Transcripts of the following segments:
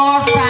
Eh,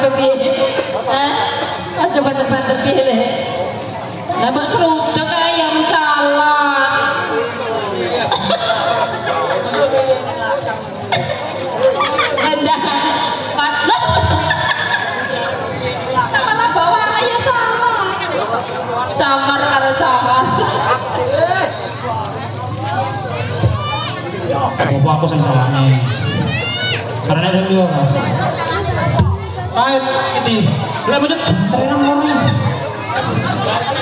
Karepe piye? Aja le. Ya mencalat. Endah. Pat loh. Malah bawa ya sama. Camar karo camar. Apa aku sing salah nih? Karena ada dia. Pahit ini. Lah menyet terus ngono.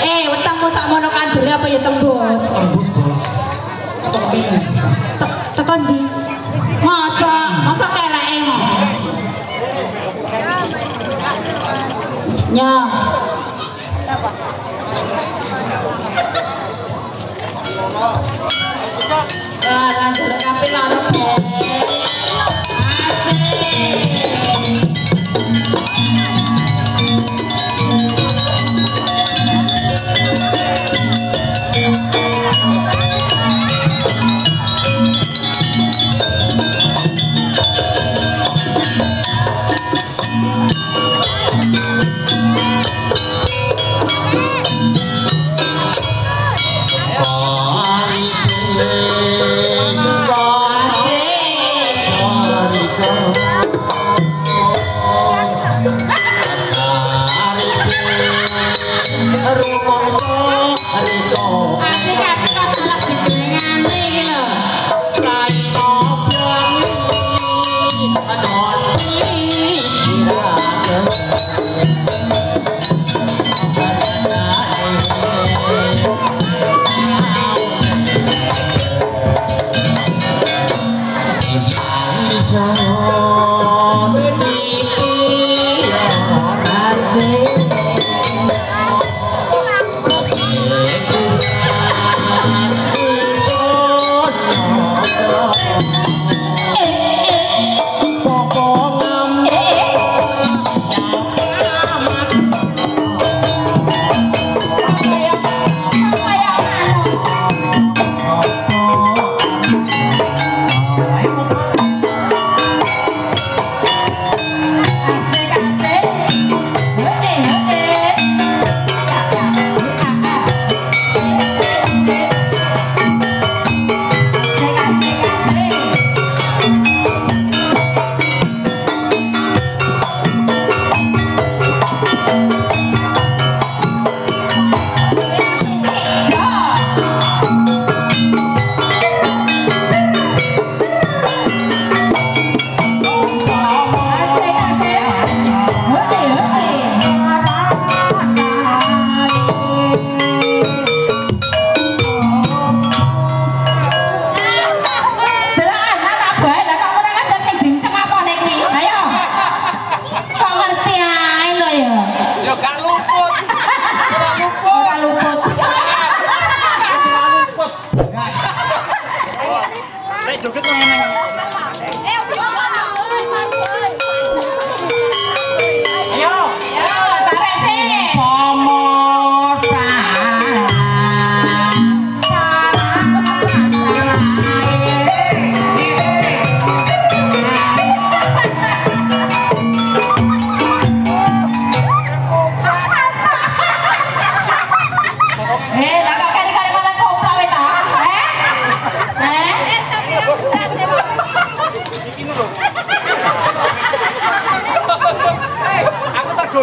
Eh, wetengmu sak mono kandele apa ya tembus? Tembus, Bos. Tekan di. Masa, masa keleke mo. Nya. Ah, lanjut loro Asik.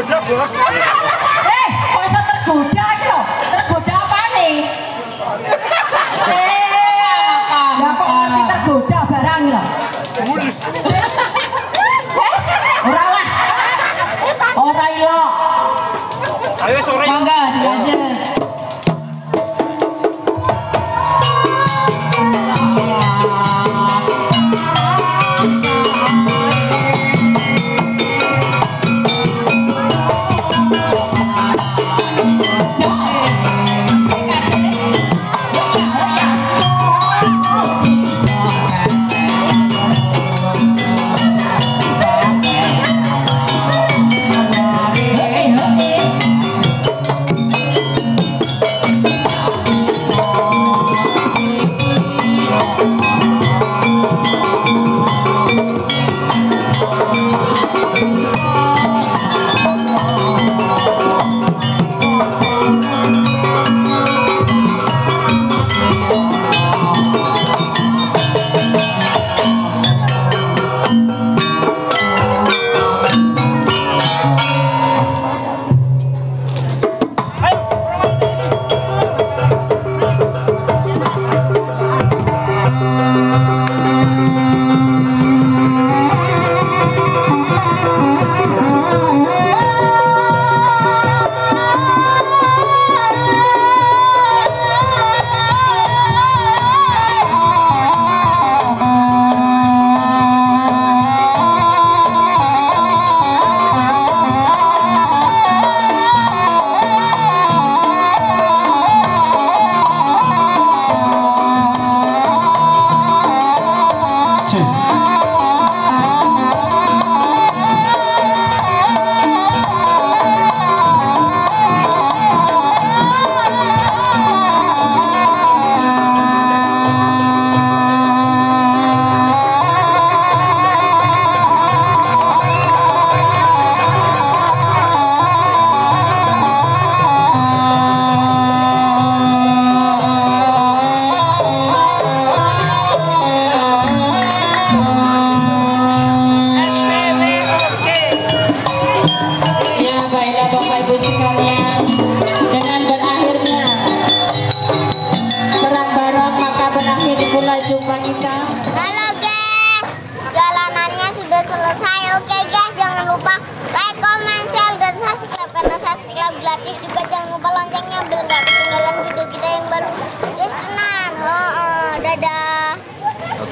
go, Jeff.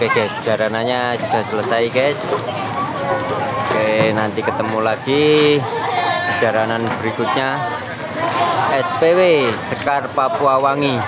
Oke guys, jaranannya sudah selesai guys. Oke, nanti ketemu lagi jaranan berikutnya. SPW Sekar Papua Wangi.